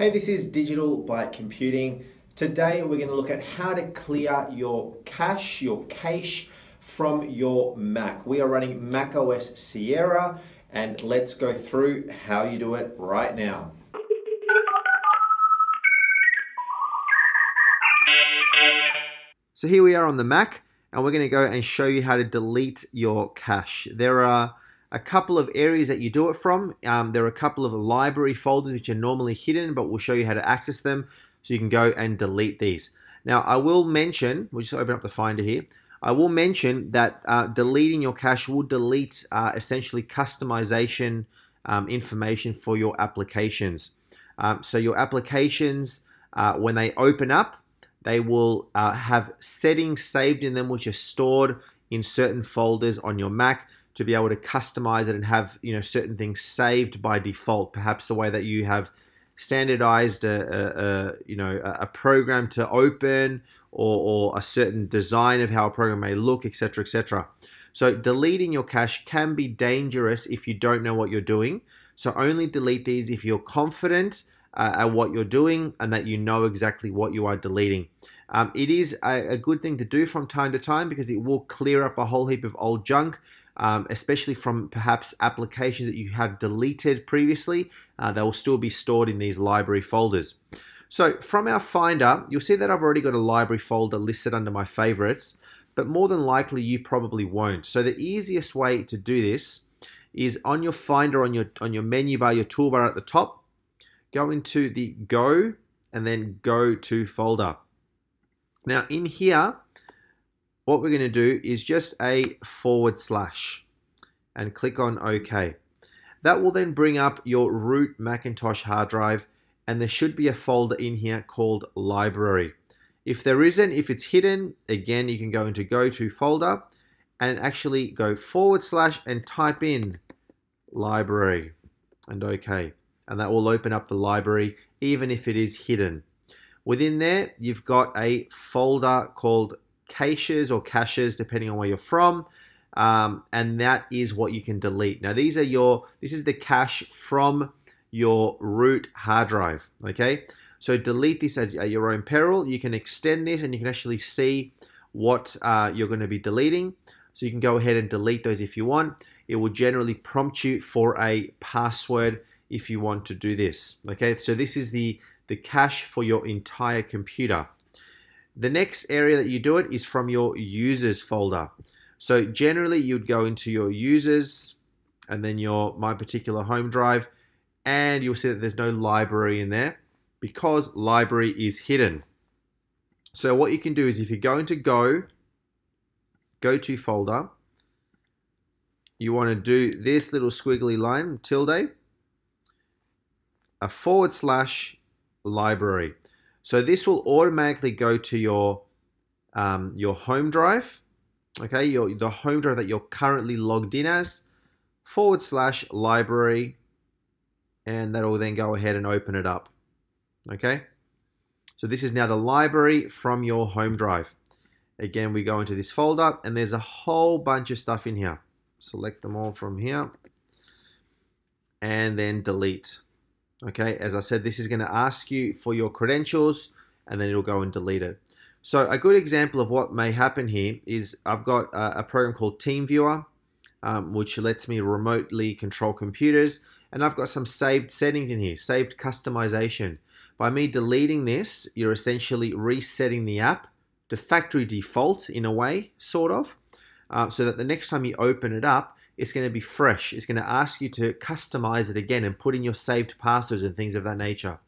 Hey, this is Digital Byte Computing. Today we're going to look at how to clear your cache, your cache from your Mac. We are running Mac OS Sierra and let's go through how you do it right now. So here we are on the Mac and we're going to go and show you how to delete your cache. There are a couple of areas that you do it from. Um, there are a couple of library folders which are normally hidden, but we'll show you how to access them so you can go and delete these. Now, I will mention, we'll just open up the Finder here. I will mention that uh, deleting your cache will delete uh, essentially customization um, information for your applications. Um, so your applications, uh, when they open up, they will uh, have settings saved in them which are stored in certain folders on your Mac to be able to customize it and have you know certain things saved by default. Perhaps the way that you have standardized a, a, a you know a program to open or, or a certain design of how a program may look, etc., etc. So deleting your cache can be dangerous if you don't know what you're doing. So only delete these if you're confident uh, at what you're doing and that you know exactly what you are deleting. Um, it is a, a, good thing to do from time to time because it will clear up a whole heap of old junk um, especially from perhaps applications that you have deleted previously. Uh, they will still be stored in these library folders. So from our Finder, you'll see that I've already got a library folder listed under my favorites, but more than likely you probably won't. So the easiest way to do this is on your Finder, on your, on your menu bar, your toolbar at the top, go into the Go and then Go to Folder. Now in here, what we're going to do is just a forward slash and click on OK. That will then bring up your root Macintosh hard drive and there should be a folder in here called library. If there isn't, if it's hidden, again, you can go into go to folder and actually go forward slash and type in library and OK. And that will open up the library even if it is hidden. Within there, you've got a folder called caches or caches, depending on where you're from. Um, and that is what you can delete. Now, these are your, this is the cache from your root hard drive, okay? So delete this at your own peril. You can extend this and you can actually see what uh, you're going to be deleting. So you can go ahead and delete those if you want. It will generally prompt you for a password if you want to do this, okay? So this is the, the cache for your entire computer. The next area that you do it is from your users folder. So generally you'd go into your users and then your my particular home drive and you'll see that there's no library in there because library is hidden. So what you can do is if you go into go, go to folder, you want to do this little squiggly line, tilde, a forward slash library. So this will automatically go to your um, your home drive, okay, your the home drive that you're currently logged in as, forward slash library, and that will then go ahead and open it up, okay. So this is now the library from your home drive. Again, we go into this folder, and there's a whole bunch of stuff in here. Select them all from here, and then delete. Okay, as I said, this is going to ask you for your credentials and then it'll go and delete it. So a good example of what may happen here is I've got a, a program called TeamViewer, um, which lets me remotely control computers. And I've got some saved settings in here, saved customization. By me deleting this, you're essentially resetting the app to factory default in a way, sort of, uh, so that the next time you open it up, it's going to be fresh. It's going to ask you to customize it again and put in your saved passwords and things of that nature.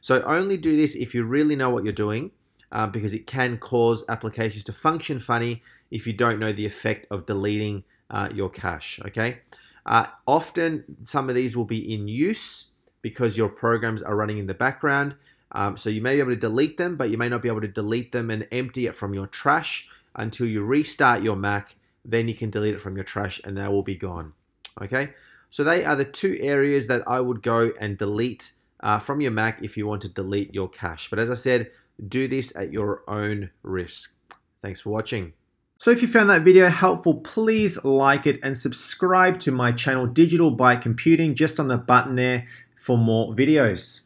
So only do this if you really know what you're doing uh, because it can cause applications to function funny if you don't know the effect of deleting uh, your cache, okay? Uh, often some of these will be in use because your programs are running in the background. Um, so you may be able to delete them, but you may not be able to delete them and empty it from your trash until you restart your Mac then you can delete it from your trash and they will be gone. Okay, so they are the two areas that I would go and delete uh, from your Mac if you want to delete your cache. But as I said, do this at your own risk. Thanks for watching. So if you found that video helpful, please like it and subscribe to my channel Digital Byte Computing just on the button there for more videos.